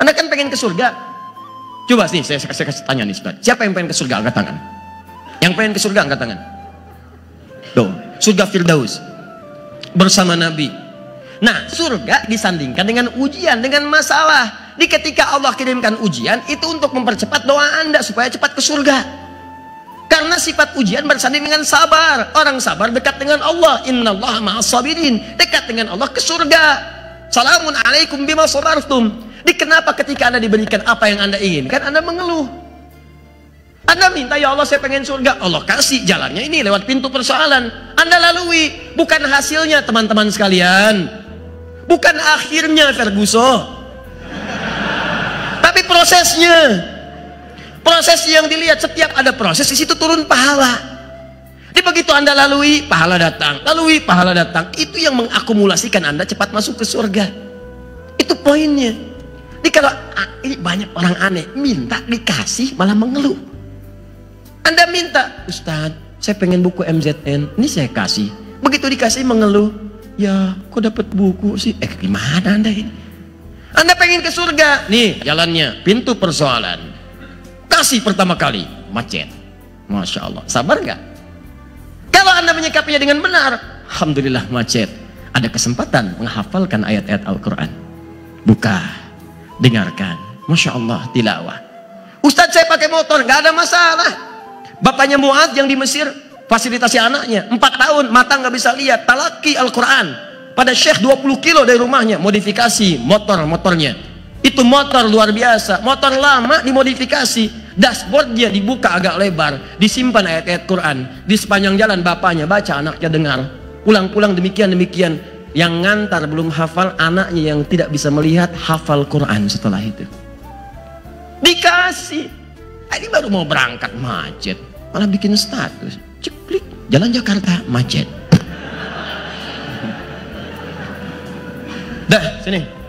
Anda kan pengen ke surga. Coba nih, saya, saya kasih tanya nih, Ustaz. Siapa yang pengen ke surga? Angkat tangan. Yang pengen ke surga, angkat tangan. Tuh, surga Firdaus. Bersama Nabi. Nah, surga disandingkan dengan ujian, dengan masalah. Di ketika Allah kirimkan ujian, itu untuk mempercepat doa Anda supaya cepat ke surga. Karena sifat ujian bersanding dengan sabar. Orang sabar dekat dengan Allah. Inna Allah ma'asabirin. Dekat dengan Allah ke surga. Salamun alaikum bima sabartum. Kenapa ketika Anda diberikan apa yang Anda inginkan, Anda mengeluh. Anda minta, ya Allah saya pengen surga. Allah kasih jalannya ini lewat pintu persoalan. Anda lalui. Bukan hasilnya teman-teman sekalian. Bukan akhirnya Ferguson. Tapi prosesnya. Proses yang dilihat setiap ada proses di situ turun pahala. Jadi begitu Anda lalui, pahala datang. Lalui, pahala datang. Itu yang mengakumulasikan Anda cepat masuk ke surga. Itu poinnya. Kalau ini banyak orang aneh, minta dikasih malah mengeluh. Anda minta, Ustadz, saya pengen buku MZN, ini saya kasih. Begitu dikasih mengeluh, ya kok dapat buku sih? Eh gimana Anda ini? Anda pengen ke surga, nih jalannya, pintu persoalan. Kasih pertama kali, macet. Masya Allah, sabar nggak? Kalau Anda menyikapinya dengan benar, Alhamdulillah macet. Ada kesempatan menghafalkan ayat-ayat Al-Quran. Buka, dengarkan. Masya Allah, tilawah. Ustadz saya pakai motor, nggak ada masalah. Bapaknya Muad yang di Mesir, fasilitasi anaknya. Empat tahun, mata nggak bisa lihat. Talaki Al-Quran. Pada Syekh 20 kilo dari rumahnya, modifikasi motor-motornya. Itu motor luar biasa. Motor lama dimodifikasi. Dashboardnya dibuka agak lebar. Disimpan ayat-ayat Quran. Di sepanjang jalan bapaknya baca, anaknya dengar. Pulang-pulang demikian-demikian. Yang ngantar belum hafal, anaknya yang tidak bisa melihat hafal Quran setelah itu. Dikasih. Ini baru mau berangkat macet. Malah bikin status. Ceklik. Jalan Jakarta macet. Dah, sini.